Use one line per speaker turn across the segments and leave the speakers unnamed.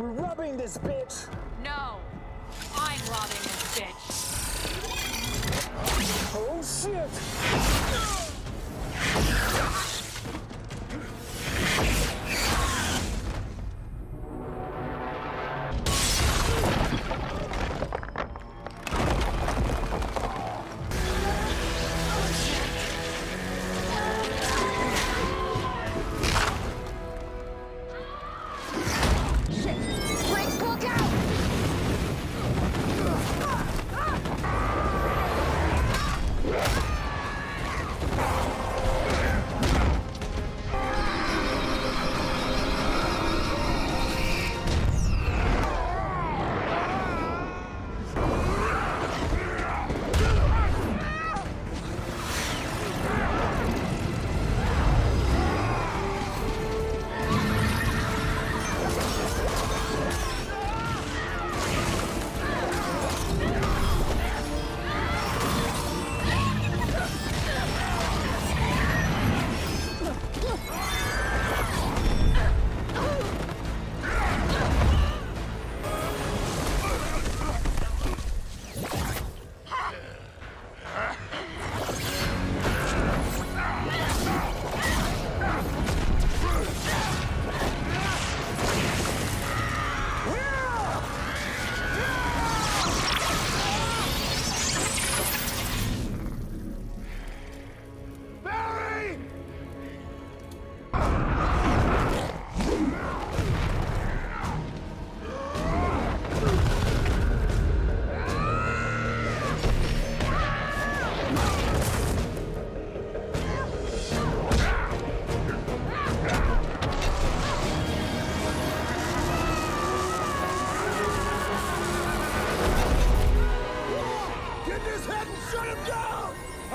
We're robbing this bitch.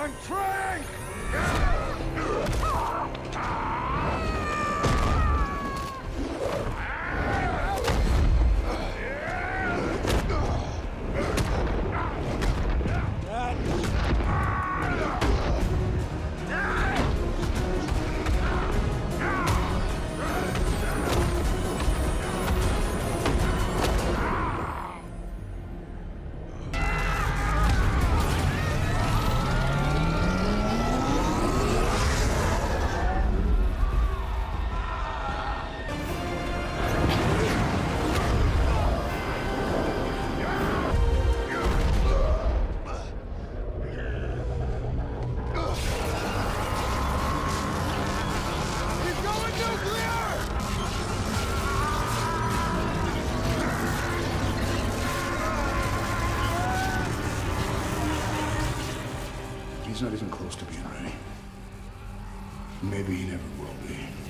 I'm
not even close to being ready. Maybe he never will be.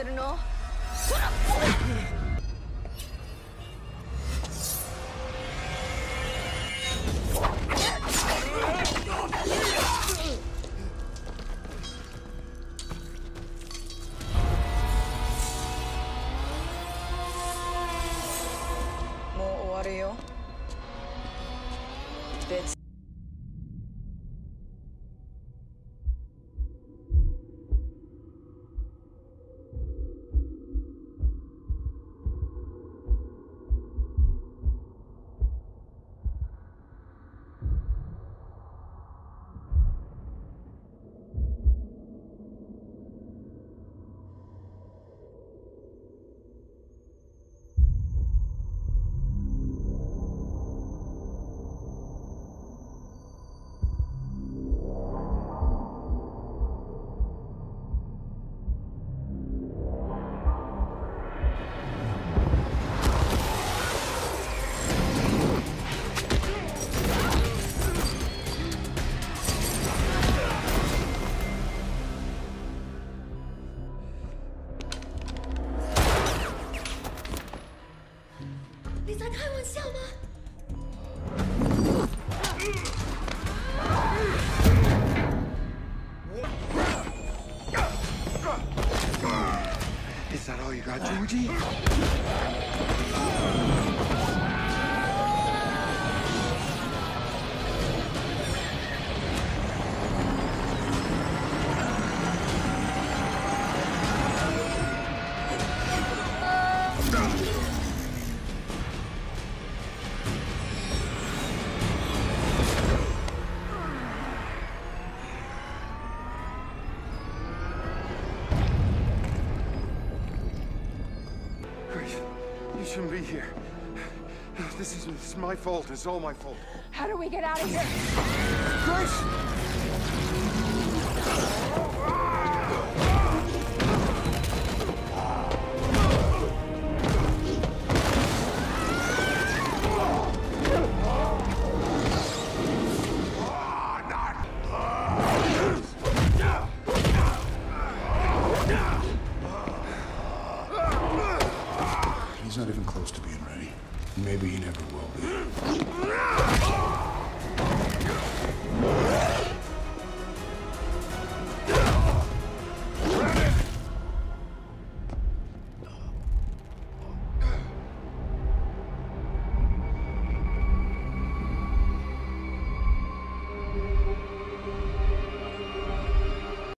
ってるの？も
all you shouldn't be here. This is, this is my fault. It's all my fault.
How do we get out of here?
Grace!